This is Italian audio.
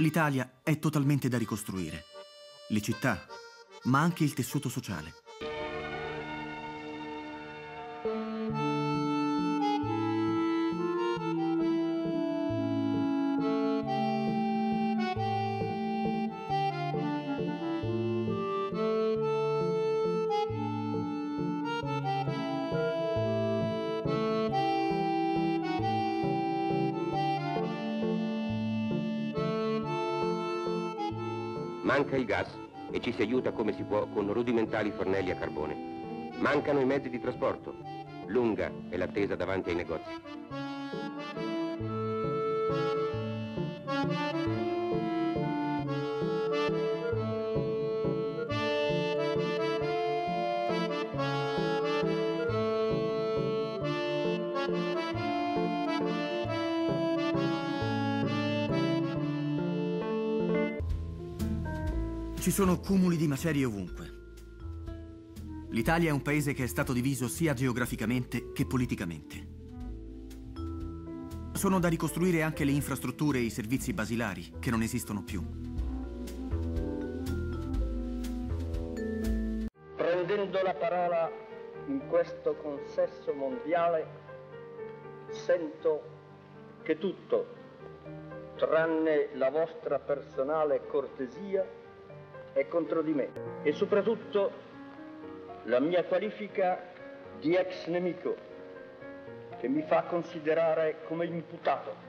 L'Italia è totalmente da ricostruire. Le città, ma anche il tessuto sociale. Manca il gas e ci si aiuta come si può con rudimentali fornelli a carbone. Mancano i mezzi di trasporto. Lunga è l'attesa davanti ai negozi. Ci sono cumuli di macerie ovunque. L'Italia è un paese che è stato diviso sia geograficamente che politicamente. Sono da ricostruire anche le infrastrutture e i servizi basilari, che non esistono più. Prendendo la parola in questo consesso mondiale, sento che tutto, tranne la vostra personale cortesia, è contro di me. E soprattutto la mia qualifica di ex nemico che mi fa considerare come imputato